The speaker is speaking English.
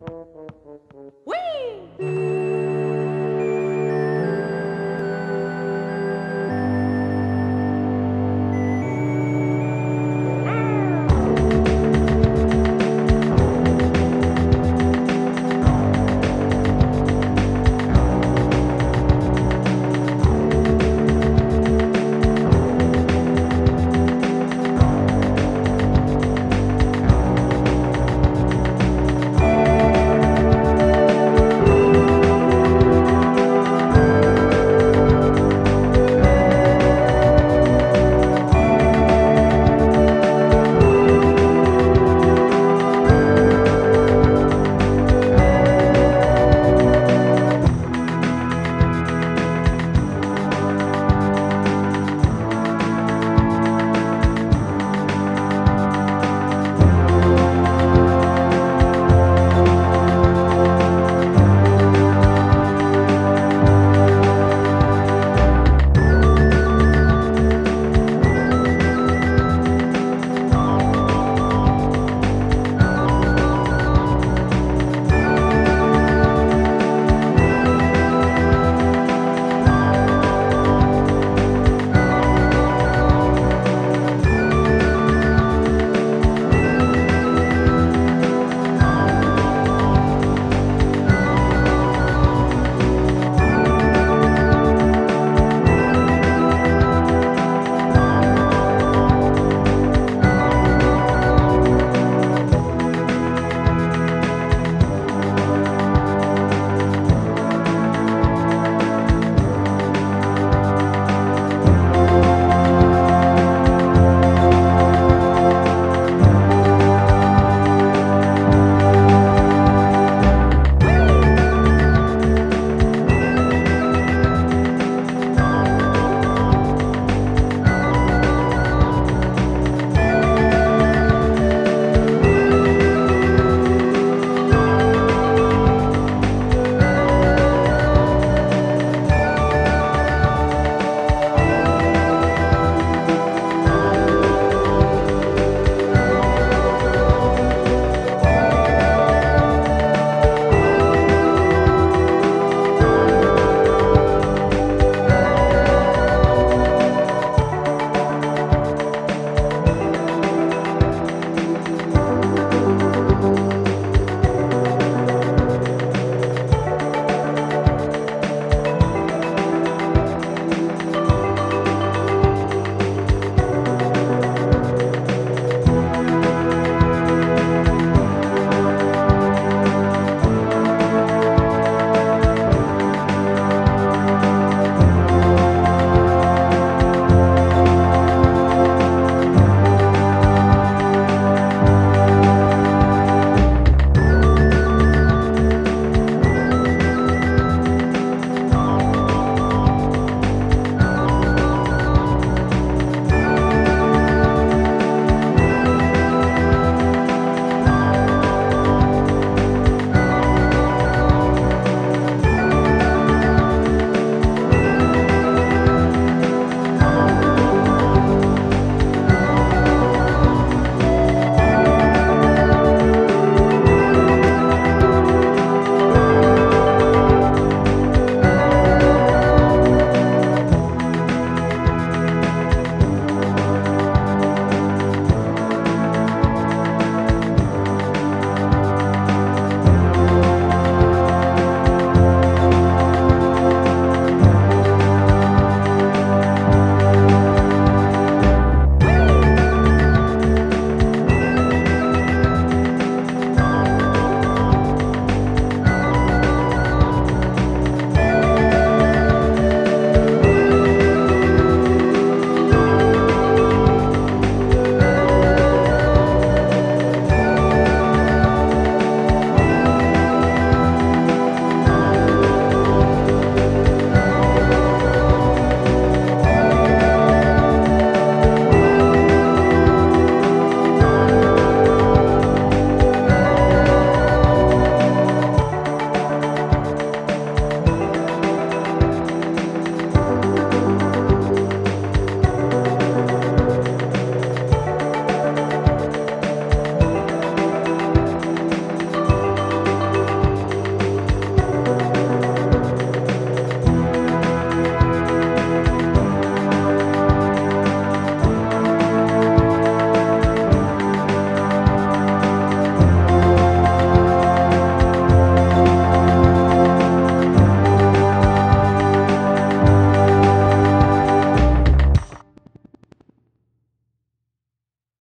Whee!